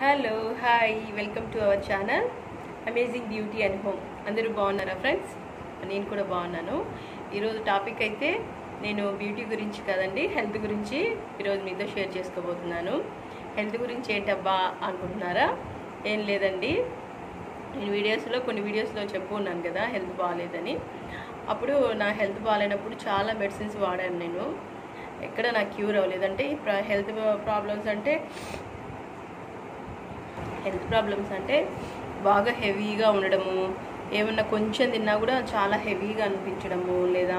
Hello hi welcome to our channel amazing beauty and home అందరూ బాగున్నారా friends నేను కూడా బాగున్నాను. ఈరోజు టాపిక్ అయితే నేను బ్యూటీ గురించి కదండి హెల్త్ గురించి ఈరోజు మీతో షేర్ చేసుకోబోతున్నాను. హెల్త్ గురించి ఏంటబ్బా అనుకుంటున్నారా? ఏం లేదండి. నేను వీడియోస్లో కొన్ని వీడియోస్లో చెప్పు ఉన్నాను కదా హెల్త్ బాగాలేదని అప్పుడు నా హెల్త్ బాగాలేనప్పుడు చాలా మెడిసిన్స్ వాడాను నేను. ఎక్కడ నాకు క్యూర్ అవ్వలేదంటే హెల్త్ ప్రాబ్లమ్స్ అంటే హెల్త్ ప్రాబ్లమ్స్ అంటే బాగా హెవీగా ఉండడము ఏమన్నా కొంచెం తిన్నా కూడా చాలా హెవీగా అనిపించడము లేదా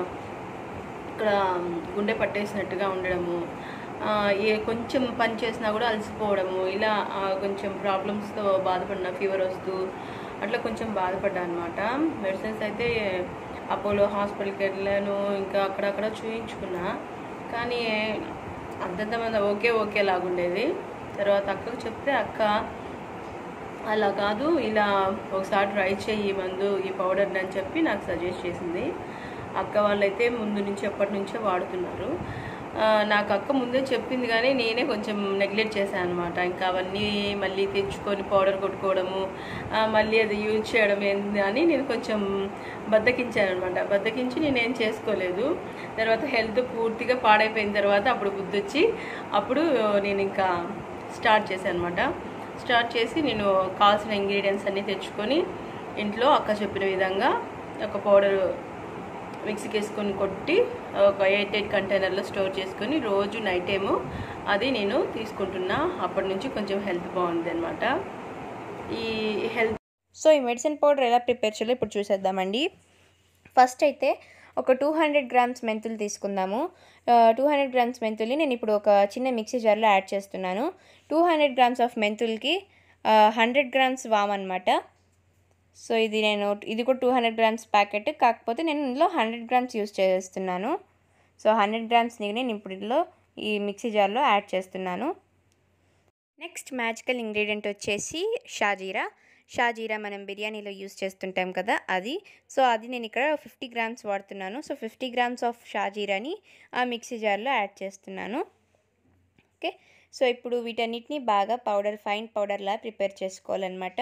ఇక్కడ గుండె పట్టేసినట్టుగా ఉండడము ఏ కొంచెం పని చేసినా కూడా అలసిపోవడము ఇలా కొంచెం ప్రాబ్లమ్స్తో బాధపడిన ఫీవర్ వస్తూ అట్లా కొంచెం బాధపడ్డా అనమాట మెడిసిన్స్ అయితే అపోలో హాస్పిటల్కి వెళ్ళాను ఇంకా అక్కడక్కడ చూయించుకున్నా. కానీ అంతంత మంది ఓకే ఓకే లాగుండేది. తర్వాత అక్కకు చెప్తే అక్క అలా కాదు ఇలా ఒకసారి ట్రై చేయి ఈ మందు ఈ పౌడర్ అని చెప్పి నాకు సజెస్ట్ చేసింది. అక్క వాళ్ళైతే ముందు నుంచి ఎప్పటి నుంచో వాడుతున్నారు. నాకు అక్క ముందే చెప్పింది కానీ నేనే కొంచెం నెగ్లెక్ట్ చేశాను అనమాట ఇంకా అవన్నీ మళ్ళీ తెచ్చుకొని పౌడర్ కొట్టుకోవడము మళ్ళీ అది యూజ్ చేయడం ఏంది అని నేను కొంచెం బద్దకించాను అనమాట బద్దకించి నేనేం చేసుకోలేదు. తర్వాత హెల్త్ పూర్తిగా పాడైపోయిన తర్వాత అప్పుడు బుద్ధి వచ్చి అప్పుడు నేను ఇంకా స్టార్ట్ చేశాను అనమాట స్టార్ట్ చేసి నేను కావాల్సిన ఇంగ్రీడియంట్స్ అన్నీ తెచ్చుకొని ఇంట్లో అక్క చెప్పిన విధంగా ఒక పౌడర్ మిక్సీకి వేసుకొని కొట్టి ఒక ఎయిట్ ఎయిట్ కంటైనర్లో స్టోర్ చేసుకొని రోజు నైట్ ఏమో అది నేను తీసుకుంటున్నా. అప్పటి నుంచి కొంచెం హెల్త్ బాగుంది అనమాట ఈ హెల్త్ సో ఈ మెడిసిన్ పౌడర్ ఎలా ప్రిపేర్ చేయాలో ఇప్పుడు చూసేద్దామండి. ఫస్ట్ అయితే ఒక టూ హండ్రెడ్ గ్రామ్స్ మెంతులు తీసుకుందాము. టూ హండ్రెడ్ గ్రామ్స్ మెంతుల్ని నేను ఇప్పుడు ఒక చిన్న మిక్సీ జార్లో యాడ్ చేస్తున్నాను. టూ హండ్రెడ్ గ్రామ్స్ ఆఫ్ మెంతులకి హండ్రెడ్ గ్రామ్స్ వామ్ అనమాట సో ఇది నేను ఇది కూడా టూ హండ్రెడ్ గ్రామ్స్ ప్యాకెట్ కాకపోతే నేను ఇందులో హండ్రెడ్ గ్రామ్స్ యూస్ చేస్తున్నాను. సో హండ్రెడ్ గ్రామ్స్ని నేను ఇప్పుడు ఇందులో ఈ మిక్సీ జార్లో యాడ్ చేస్తున్నాను. నెక్స్ట్ మ్యాజికల్ ఇంగ్రీడియంట్ వచ్చేసి షాజీరా. షాజీరా మనం బిర్యానీలో యూస్ చేస్తుంటాం కదా అది. సో అది నేను ఇక్కడ ఫిఫ్టీ గ్రామ్స్ వాడుతున్నాను. సో ఫిఫ్టీ గ్రామ్స్ ఆఫ్ షాజీరాని ఆ మిక్సీ జార్లో యాడ్ చేస్తున్నాను. ఓకే. సో ఇప్పుడు వీటన్నిటిని బాగా పౌడర్ ఫైన్ పౌడర్లా ప్రిపేర్ చేసుకోవాలన్నమాట.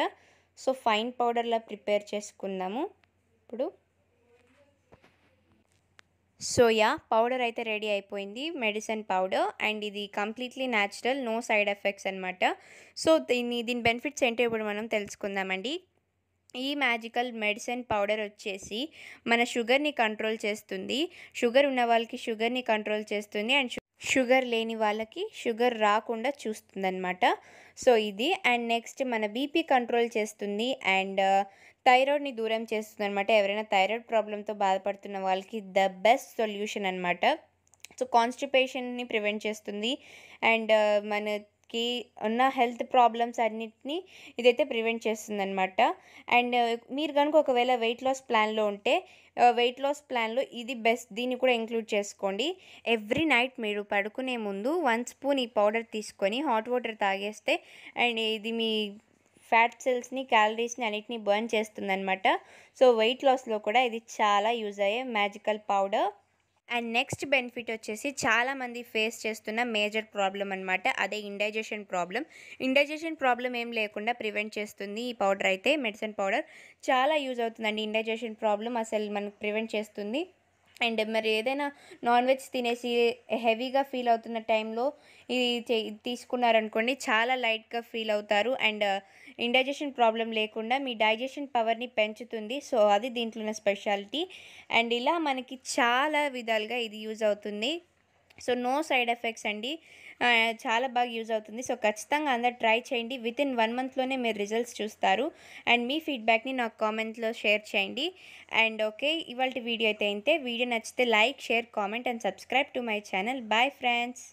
సో ఫైన్ పౌడర్లా ప్రిపేర్ చేసుకుందాము. ఇప్పుడు సోయా పౌడర్ అయితే రెడీ అయిపోయింది మెడిసిన్ పౌడర్ అండ్ ఇది completely natural no side effects అనమాట సో దీని దీని బెనిఫిట్స్ ఏంటో ఇప్పుడు మనం తెలుసుకుందామండి. ఈ మ్యాజికల్ మెడిసిన్ పౌడర్ వచ్చేసి మన షుగర్ని కంట్రోల్ చేస్తుంది. షుగర్ ఉన్న వాళ్ళకి షుగర్ని కంట్రోల్ చేస్తుంది అండ్ షుగర్ లేని వాళ్ళకి షుగర్ రాకుండా చూస్తుంది సో ఇది అండ్ నెక్స్ట్ మన బీపీ కంట్రోల్ చేస్తుంది అండ్ uh, థైరాయిడ్ని దూరం చేస్తుంది అనమాట ఎవరైనా థైరాయిడ్ ప్రాబ్లంతో బాధపడుతున్న వాళ్ళకి ద బెస్ట్ సొల్యూషన్ అనమాట సో కాన్స్టిపేషన్ని ప్రివెంట్ చేస్తుంది అండ్ uh, మన కి ఉన్న హెల్త్ ప్రాబ్లమ్స్ అన్నిటినీ ఇదైతే ప్రివెంట్ చేస్తుందనమాట అండ్ మీరు కనుక ఒకవేళ వెయిట్ లాస్ ప్లాన్లో ఉంటే వెయిట్ లాస్ ప్లాన్లో ఇది బెస్ట్. దీన్ని కూడా ఇంక్లూడ్ చేసుకోండి. ఎవ్రీ నైట్ మీరు పడుకునే ముందు వన్ స్పూన్ ఈ పౌడర్ తీసుకొని హాట్ వాటర్ తాగేస్తే అండ్ ఇది మీ ఫ్యాట్ సెల్స్ని క్యాలరీస్ని అన్నిటిని బర్న్ చేస్తుందనమాట సో వెయిట్ లాస్లో కూడా ఇది చాలా యూజ్ అయ్యే magical powder. And next benefit వచ్చేసి చాలామంది ఫేస్ చేస్తున్న మేజర్ ప్రాబ్లం అనమాట అదే ఇండైజెషన్ ప్రాబ్లం ఇండైజెషన్ ప్రాబ్లం ఏం లేకుండా ప్రివెంట్ చేస్తుంది ఈ పౌడర్ అయితే మెడిసిన్ పౌడర్. చాలా యూజ్ అవుతుందండి ఇండైజెషన్ ప్రాబ్లం అసలు మనకు ప్రివెంట్ చేస్తుంది. అండ్ మరి ఏదైనా నాన్ వెజ్ తినేసి హెవీగా ఫీల్ అవుతున్న టైంలో ఇది తీసుకున్నారనుకోండి చాలా లైట్గా ఫీల్ అవుతారు. అండ్ uh, ఇండైజెషన్ ప్రాబ్లం లేకుండా మీ డైజెషన్ పవర్ని పెంచుతుంది. సో అది దీంట్లో ఉన్న స్పెషాలిటీ అండ్ ఇలా మనకి చాలా విధాలుగా ఇది యూజ్ అవుతుంది. సో నో సైడ్ ఎఫెక్ట్స్ అండి. చాలా బాగా యూజ్ అవుతుంది. సో ఖచ్చితంగా అందరు ట్రై చేయండి. విత్ ఇన్ వన్ మంత్లోనే మీరు రిజల్ట్స్ చూస్తారు. అండ్ మీ ఫీడ్బ్యాక్ని నాకు కామెంట్లో షేర్ చేయండి. అండ్ ఓకే ఇవాళ వీడియో అయితే అయితే వీడియో నచ్చితే like share comment and subscribe to my channel. Bye friends.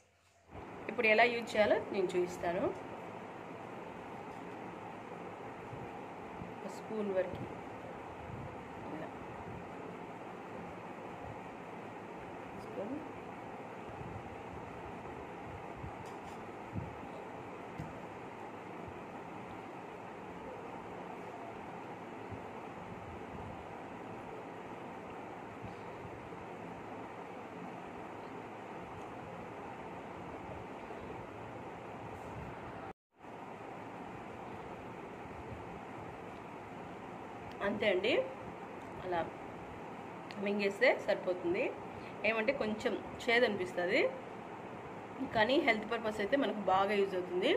ఇప్పుడు ఎలా యూజ్ చేయాలో నేను చూపిస్తాను. స్పూన్ వరకు. అంతే అండి. అలా మింగేస్తే సరిపోతుంది. ఏమంటే కొంచెం చేదు అనిపిస్తుంది. కానీ హెల్త్ పర్పస్ అయితే మనకు బాగా యూజ్ అవుతుంది.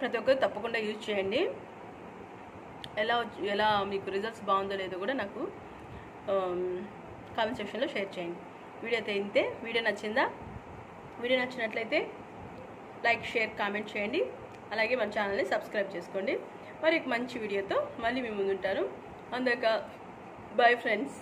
ప్రతి ఒక్కరు తప్పకుండా యూజ్ చేయండి. ఎలా ఎలా మీకు రిజల్ట్స్ బాగుందో లేదో కూడా నాకు కామెంట్ సెక్షన్లో షేర్ చేయండి. వీడియో అయితే ఇంతే. వీడియో నచ్చిందా? వీడియో నచ్చినట్లయితే లైక్ షేర్ కామెంట్ చేయండి. అలాగే మన ఛానల్ని సబ్స్క్రైబ్ చేసుకోండి. మరి ఒక మంచి వీడియోతో మళ్ళీ మీ ముందుంటాను అందాక బాయ్ ఫ్రెండ్స్